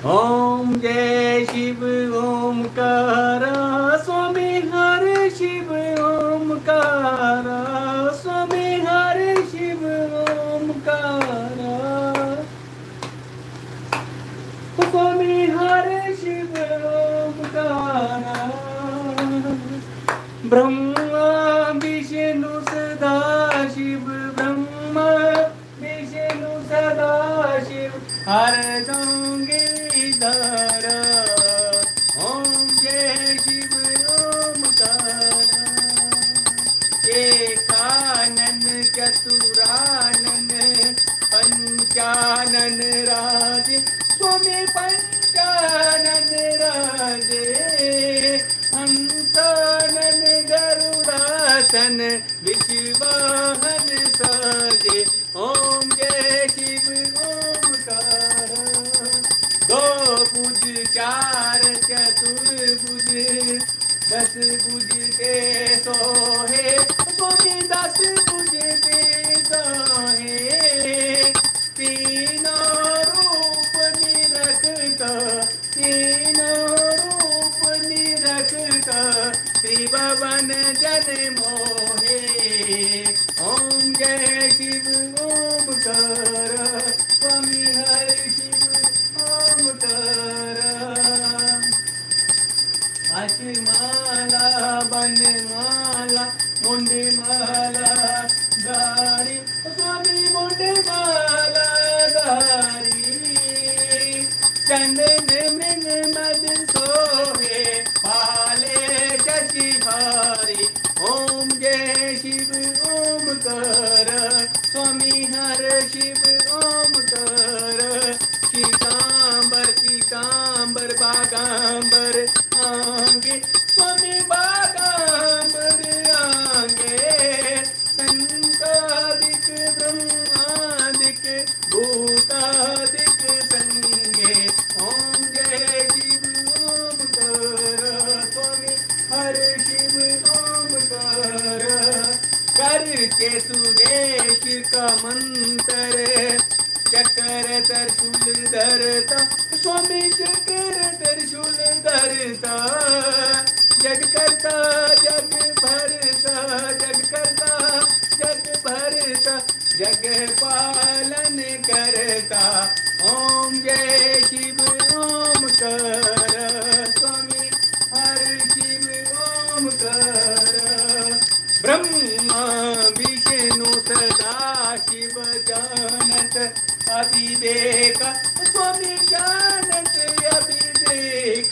ओम जय शिव ओमकार स्वामी हरे शिव ओमकार स्वामी हरे शिव ओमकार स्वामी हरे शिव ओमकार ब्रह्मा विष्णु सदा शिव ब्रह्मा विष्णु सदा शिव हर गंगे धर ओम जय शिव ओमकार। एकानन चतुरानन पंचानन राजे, स्वामी पंचानन राजे। हंसानन गरुडासन विश्वाहन चार चतुर्भुज दस भुज ते सोहे। स्वामी दस भुज ते सोहे। तीनों रूप निरखत, तीनों रूप निरखत। त्रिभुवन जन मोहे। ओम जय शिव ओमकार स्वामी माला बनमाला मुंडे माला दारी, स्वामी मुंडे माला दारी। चंदन मृग मद सोहे, पाले भारी। ओम जय शिव, ओम कर। स्वामी हर शिव, ओम कर। सुरेश का मंत्र, चक्र त्रिशूल धरता स्वामी चक्र त्रिशूल धरता जग करता जग भरता जग करता जग भरता जग पालन करता। ओम जय शिव। विष्णु सदा शिव जानत अभिवेक। स्वामी जानत अभिवेक।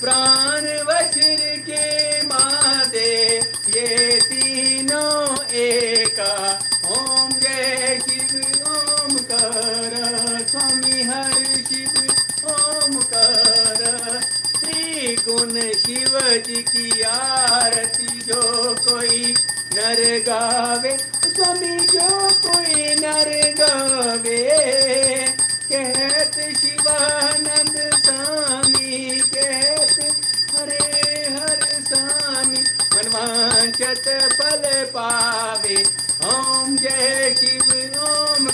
प्राण वज्र के मादे ये तीनों एका। ओम जय शिव, ओम कर। स्वामी हर शिव गुण शिव जी की आरती जो कोई नर गावे, स्वामी जो कोई नर गावे। कहत शिवानंद स्वामी, कहत हरे हर स्वामी मनवांचत फल पावे। ओम जय शिव, ओम